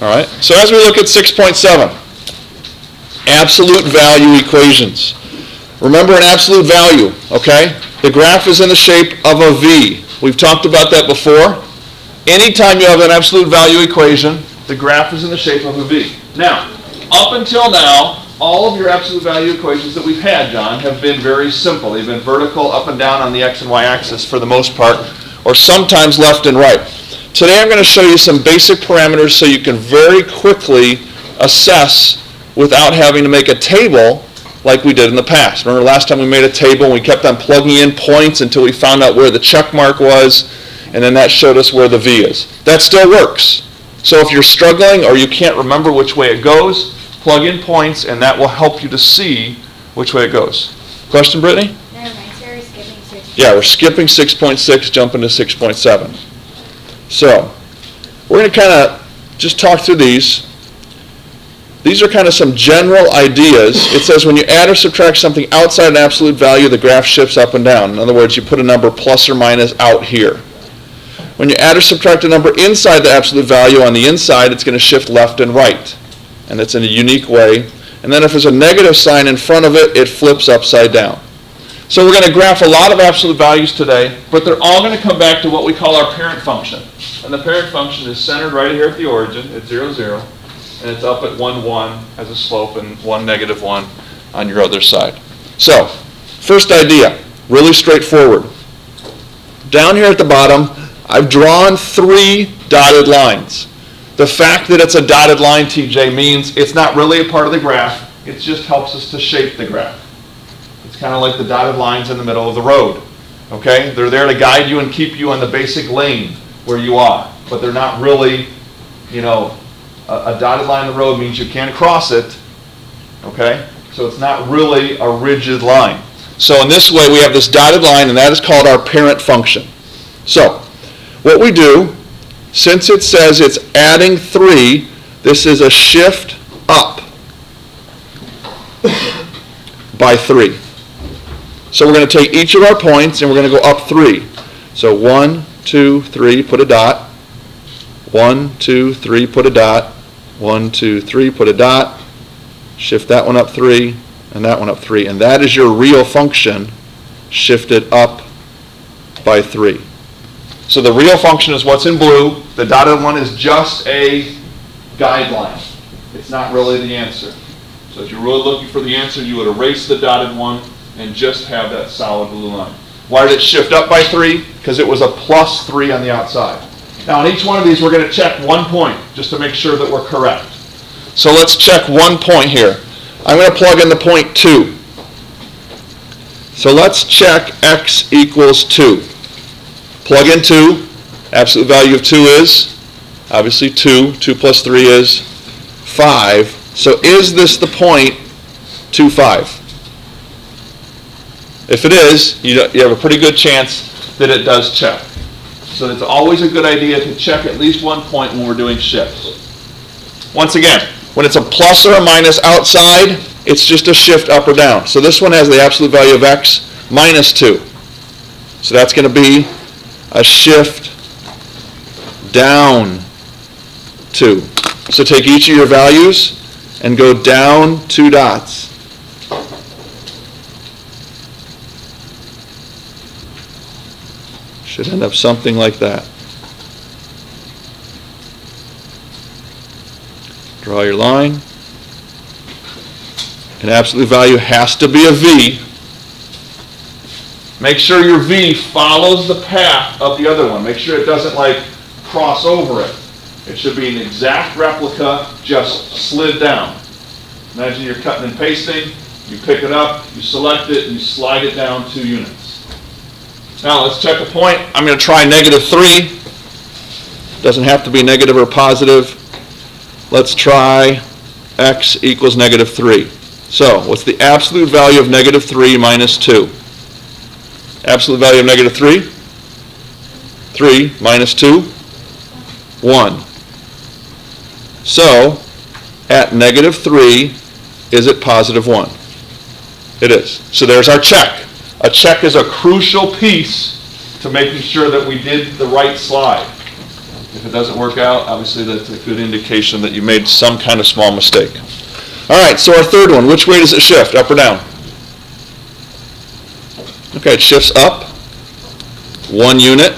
All right, so as we look at 6.7, absolute value equations. Remember an absolute value, okay? The graph is in the shape of a V. We've talked about that before. Anytime you have an absolute value equation, the graph is in the shape of a V. Now, up until now, all of your absolute value equations that we've had, John, have been very simple. They've been vertical, up and down on the x and y axis for the most part, or sometimes left and right. Today I'm going to show you some basic parameters so you can very quickly assess without having to make a table like we did in the past. Remember last time we made a table and we kept on plugging in points until we found out where the check mark was, and then that showed us where the V is. That still works. So if you're struggling or you can't remember which way it goes, plug in points and that will help you to see which way it goes. Question, Brittany? Never mind, so we're skipping six. Yeah, we're skipping 6.6, jumping to 6.7. So, we're going to kind of just talk through these. These are kind of some general ideas. It says when you add or subtract something outside an absolute value, the graph shifts up and down. In other words, you put a number plus or minus out here. When you add or subtract a number inside the absolute value on the inside, it's going to shift left and right. And it's in a unique way. And then if there's a negative sign in front of it, it flips upside down. So we're going to graph a lot of absolute values today, but they're all going to come back to what we call our parent function. And the parent function is centered right here at the origin at 0, 0, and it's up at 1, 1 as a slope and 1, negative 1 on your other side. So, first idea, really straightforward. Down here at the bottom, I've drawn three dotted lines. The fact that it's a dotted line, TJ, means it's not really a part of the graph. It just helps us to shape the graph. It's kind of like the dotted lines in the middle of the road. Okay? They're there to guide you and keep you on the basic lane where you are. But they're not really, you know, a, a dotted line in the road means you can't cross it. Okay? So it's not really a rigid line. So in this way, we have this dotted line, and that is called our parent function. So, what we do, since it says it's adding 3, this is a shift up by 3. So we're going to take each of our points and we're going to go up 3. So one, two, three, put a dot. One, two, three, put a dot. One, two, three, put a dot. Shift that one up 3 and that one up 3. And that is your real function shifted up by 3. So the real function is what's in blue. The dotted one is just a guideline. It's not really the answer. So if you're really looking for the answer, you would erase the dotted one and just have that solid blue line. Why did it shift up by 3? Because it was a plus 3 on the outside. Now on each one of these, we're going to check one point just to make sure that we're correct. So let's check one point here. I'm going to plug in the point 2. So let's check x equals 2. Plug in 2. Absolute value of 2 is, obviously 2. 2 plus 3 is 5. So is this the point 2, 5? If it is, you you have a pretty good chance that it does check. So it's always a good idea to check at least one point when we're doing shifts. Once again, when it's a plus or a minus outside, it's just a shift up or down. So this one has the absolute value of x minus 2. So that's going to be a shift down 2. So take each of your values and go down two dots. Should end up something like that. Draw your line. An absolute value has to be a V. Make sure your V follows the path of the other one. Make sure it doesn't like cross over it. It should be an exact replica, just slid down. Imagine you're cutting and pasting, you pick it up, you select it, and you slide it down two units. Now let's check a point. I'm going to try negative 3. Doesn't have to be negative or positive. Let's try x equals negative 3. So what's the absolute value of negative 3 minus 2? Absolute value of negative 3? 3 minus 2? 1. So, at negative 3, is it positive 1? It is. So there's our check. A check is a crucial piece to making sure that we did the right slide. If it doesn't work out, obviously that's a good indication that you made some kind of small mistake. All right, so our third one, which way does it shift, up or down? Okay, it shifts up one unit.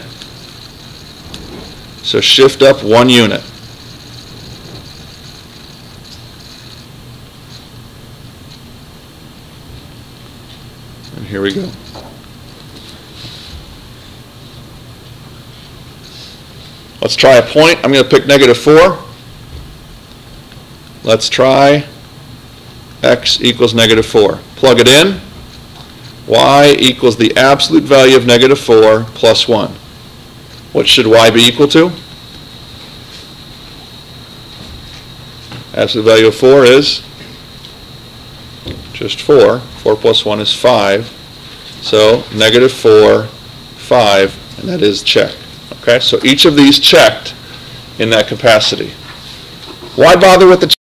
So shift up one unit. And here we go. Let's try a point. I'm going to pick negative 4. Let's try x equals negative 4. Plug it in. y equals the absolute value of negative 4 plus 1. What should y be equal to? Absolute value of 4 is just 4. 4 plus 1 is 5. So negative 4, 5, and that is checked. Okay, so each of these checked in that capacity. Why bother with the